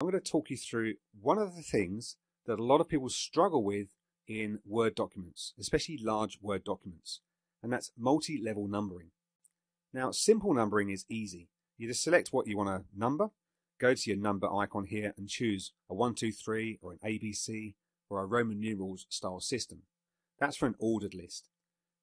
I'm going to talk you through one of the things that a lot of people struggle with in Word documents, especially large Word documents, and that's multi-level numbering. Now, simple numbering is easy. You just select what you want to number, go to your number icon here and choose a 1, 2, 3 or an ABC or a Roman numerals style system. That's for an ordered list.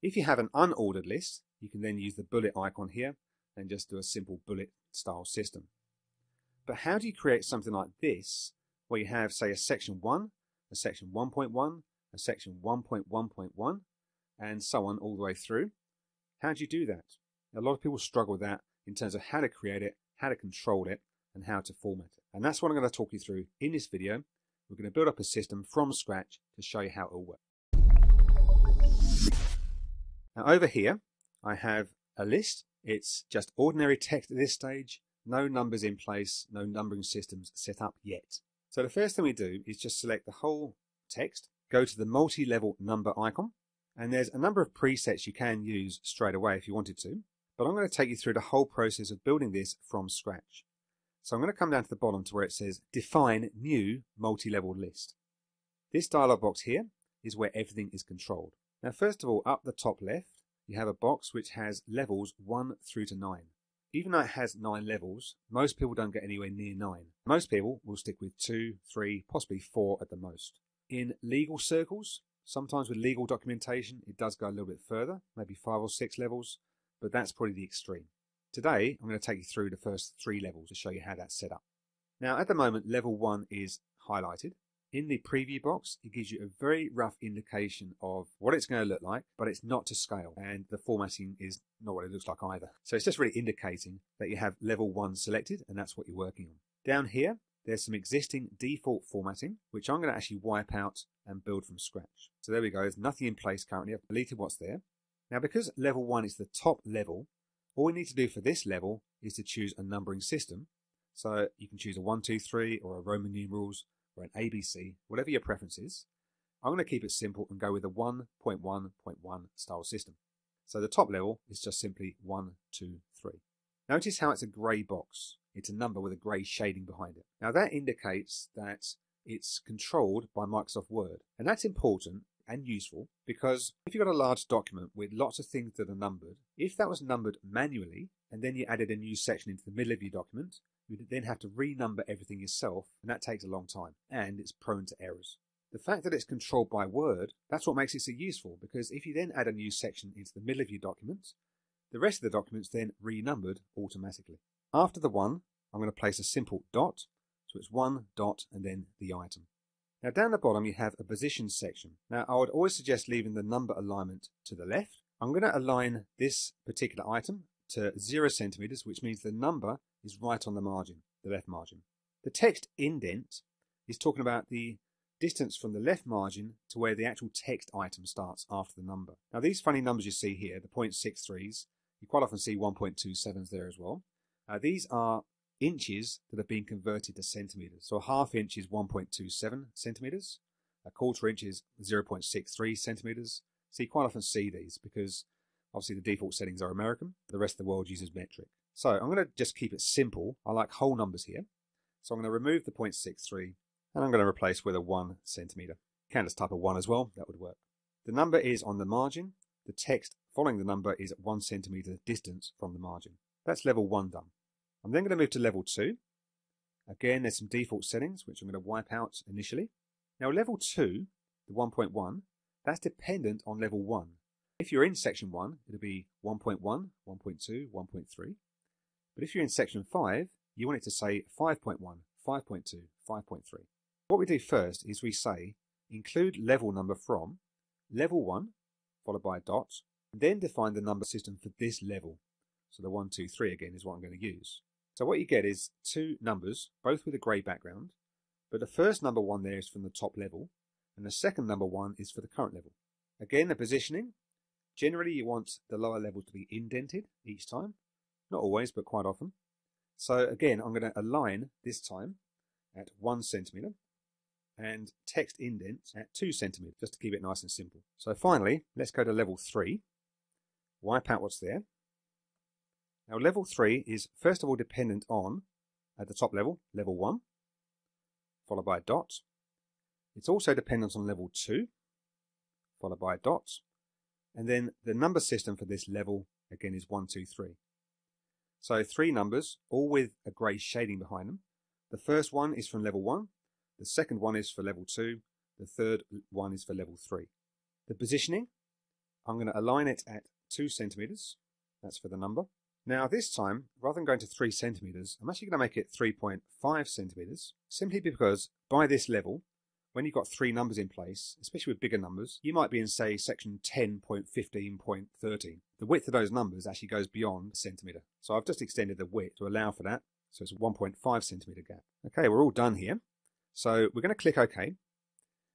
If you have an unordered list, you can then use the bullet icon here and just do a simple bullet style system. But how do you create something like this where you have, say, a section 1, a section 1.1, a section 1.1.1, and so on all the way through? How do you do that? A lot of people struggle with that in terms of how to create it, how to control it, and how to format it. And that's what I'm going to talk you through in this video. We're going to build up a system from scratch to show you how it all works. Now over here, I have a list. It's just ordinary text at this stage, no numbers in place, no numbering systems set up yet. So the first thing we do is just select the whole text, go to the multi-level number icon, and there's a number of presets you can use straight away if you wanted to, but I'm going to take you through the whole process of building this from scratch. So I'm going to come down to the bottom to where it says define new multi-level list. This dialog box here is where everything is controlled. Now first of all up the top left you have a box which has levels 1 through to 9. Even though it has 9 levels, most people don't get anywhere near 9. Most people will stick with 2, 3, possibly 4 at the most. In legal circles, sometimes with legal documentation, it does go a little bit further, maybe 5 or 6 levels, but that's probably the extreme. Today, I'm going to take you through the first three levels to show you how that's set up. Now, at the moment, level 1 is highlighted, in the preview box, it gives you a very rough indication of what it's going to look like, but it's not to scale. And the formatting is not what it looks like either. So it's just really indicating that you have level one selected and that's what you're working on. Down here, there's some existing default formatting, which I'm going to actually wipe out and build from scratch. So there we go. There's nothing in place currently. I've deleted what's there. Now, because level one is the top level, all we need to do for this level is to choose a numbering system. So you can choose a 1, 2, 3 or a Roman numerals or an ABC, whatever your preference is. I'm going to keep it simple and go with a 1.1.1 style system. So the top level is just simply 1, 2, 3. Notice how it's a grey box. It's a number with a grey shading behind it. Now that indicates that it's controlled by Microsoft Word. And that's important and useful because if you've got a large document with lots of things that are numbered, if that was numbered manually and then you added a new section into the middle of your document, you then have to renumber everything yourself, and that takes a long time, and it's prone to errors. The fact that it's controlled by Word, that's what makes it so useful, because if you then add a new section into the middle of your document, the rest of the document's then renumbered automatically. After the one, I'm going to place a simple dot, so it's one dot and then the item. Now down the bottom you have a position section. Now I would always suggest leaving the number alignment to the left. I'm going to align this particular item to zero centimeters, which means the number is right on the margin, the left margin. The text indent is talking about the distance from the left margin to where the actual text item starts after the number. Now these funny numbers you see here, the 0.63s, you quite often see 1.27s there as well. Uh, these are inches that have been converted to centimeters. So a half inch is 1.27 centimeters, a quarter inch is 0.63 centimeters. So you quite often see these because obviously the default settings are American, the rest of the world uses metric. So I'm going to just keep it simple. I like whole numbers here. So I'm going to remove the 0.63 and I'm going to replace with a 1 centimeter. Can just type a 1 as well, that would work. The number is on the margin. The text following the number is at 1 centimeter distance from the margin. That's level 1 done. I'm then going to move to level 2. Again, there's some default settings which I'm going to wipe out initially. Now level 2, the 1.1, that's dependent on level 1. If you're in section 1, it'll be 1.1, 1.2, 1.3. But if you're in section 5, you want it to say 5.1, 5.2, 5.3. What we do first is we say include level number from level 1, followed by a dot, then define the number system for this level. So the 1, 2, 3 again is what I'm going to use. So what you get is two numbers, both with a grey background, but the first number 1 there is from the top level, and the second number 1 is for the current level. Again, the positioning. Generally, you want the lower level to be indented each time, not always, but quite often. So again, I'm going to align this time at one centimeter and text indent at two centimeters, just to keep it nice and simple. So finally, let's go to level three, wipe out what's there. Now level three is first of all dependent on, at the top level, level one. followed by a dot. It's also dependent on level 2, followed by a dot. And then the number system for this level, again, is 1, 2, 3. So three numbers, all with a grey shading behind them. The first one is from level 1, the second one is for level 2, the third one is for level 3. The positioning, I'm going to align it at 2 centimeters. That's for the number. Now this time, rather than going to 3 centimeters, I'm actually going to make it 3.5 centimeters, simply because by this level, when you've got three numbers in place, especially with bigger numbers, you might be in, say, section 10.15.13. The width of those numbers actually goes beyond a centimetre. So I've just extended the width to allow for that. So it's a 1.5 centimetre gap. Okay, we're all done here. So we're going to click OK.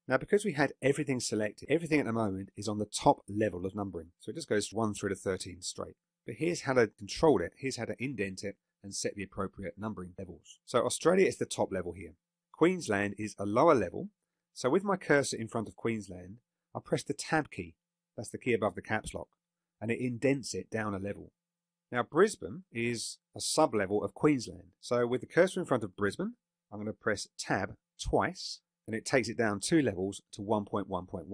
Now, because we had everything selected, everything at the moment is on the top level of numbering. So it just goes 1 through to 13 straight. But here's how to control it. Here's how to indent it and set the appropriate numbering levels. So Australia is the top level here. Queensland is a lower level so with my cursor in front of Queensland, I press the tab key, that's the key above the caps lock, and it indents it down a level. Now Brisbane is a sub-level of Queensland. So with the cursor in front of Brisbane, I'm going to press tab twice, and it takes it down two levels to 1.1.1.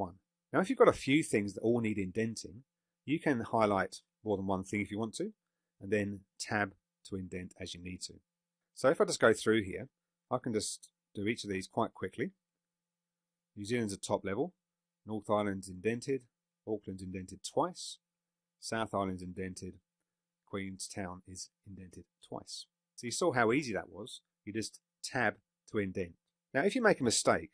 Now if you've got a few things that all need indenting, you can highlight more than one thing if you want to, and then tab to indent as you need to. So if I just go through here, I can just do each of these quite quickly. New Zealand's at top level. North Island's indented. Auckland's indented twice. South Island's indented. Queenstown is indented twice. So you saw how easy that was. You just tab to indent. Now, if you make a mistake,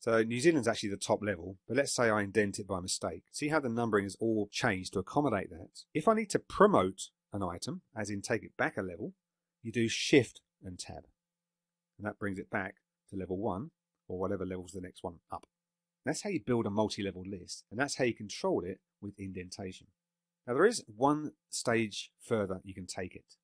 so New Zealand's actually the top level, but let's say I indent it by mistake. See how the numbering is all changed to accommodate that? If I need to promote an item, as in take it back a level, you do Shift and Tab. And that brings it back to level 1 or whatever level's the next one up. That's how you build a multi-level list, and that's how you control it with indentation. Now there is one stage further you can take it,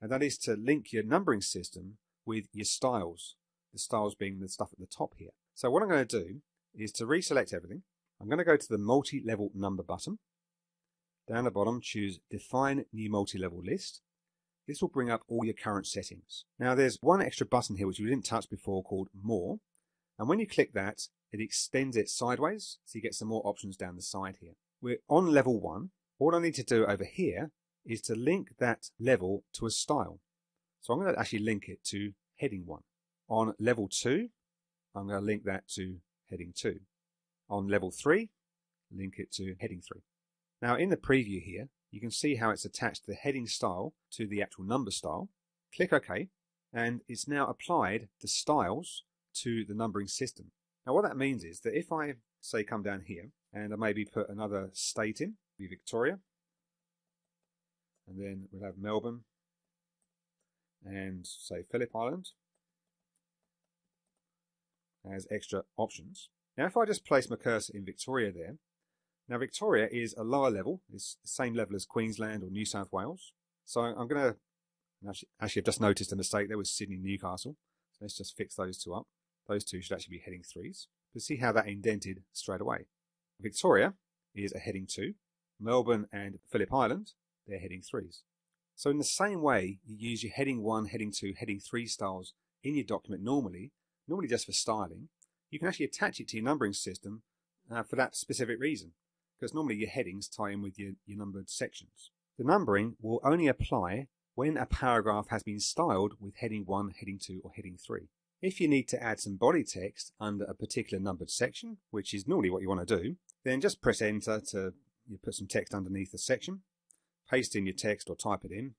and that is to link your numbering system with your styles, the styles being the stuff at the top here. So what I'm going to do is to reselect everything. I'm going to go to the multi-level number button. Down the bottom, choose Define New Multi-Level List. This will bring up all your current settings. Now there's one extra button here which we didn't touch before called More. And when you click that, it extends it sideways, so you get some more options down the side here. We're on level one. All I need to do over here is to link that level to a style. So I'm going to actually link it to heading one. On level two, I'm going to link that to heading two. On level three, link it to heading three. Now in the preview here, you can see how it's attached the heading style to the actual number style. Click OK, and it's now applied the styles to the numbering system. Now what that means is that if I say come down here and I maybe put another state in, be Victoria, and then we'll have Melbourne and say Phillip Island as extra options. Now if I just place my cursor in Victoria there, now Victoria is a lower level, it's the same level as Queensland or New South Wales. So I'm going to, actually, actually I've just noticed a mistake there was Sydney Newcastle. So let's just fix those two up. Those two should actually be heading threes. But see how that indented straight away. Victoria is a heading two. Melbourne and Phillip Island, they're heading threes. So in the same way, you use your heading one, heading two, heading three styles in your document normally, normally just for styling, you can actually attach it to your numbering system uh, for that specific reason. Because normally your headings tie in with your, your numbered sections. The numbering will only apply when a paragraph has been styled with heading 1, heading 2 or heading 3. If you need to add some body text under a particular numbered section, which is normally what you want to do, then just press enter to put some text underneath the section, paste in your text or type it in.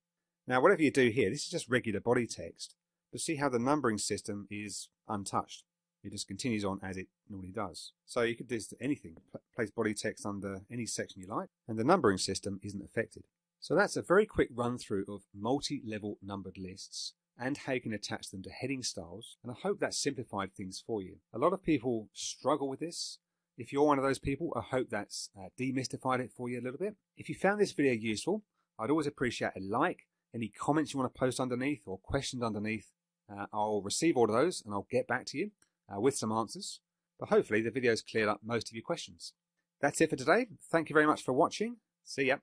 Now whatever you do here, this is just regular body text, but see how the numbering system is untouched. It just continues on as it normally does. So you could do anything, place body text under any section you like, and the numbering system isn't affected. So that's a very quick run through of multi-level numbered lists and how you can attach them to heading styles. And I hope that simplified things for you. A lot of people struggle with this. If you're one of those people, I hope that's uh, demystified it for you a little bit. If you found this video useful, I'd always appreciate a like, any comments you want to post underneath or questions underneath. Uh, I'll receive all of those and I'll get back to you uh, with some answers. But hopefully the video's cleared up most of your questions. That's it for today. Thank you very much for watching. See ya.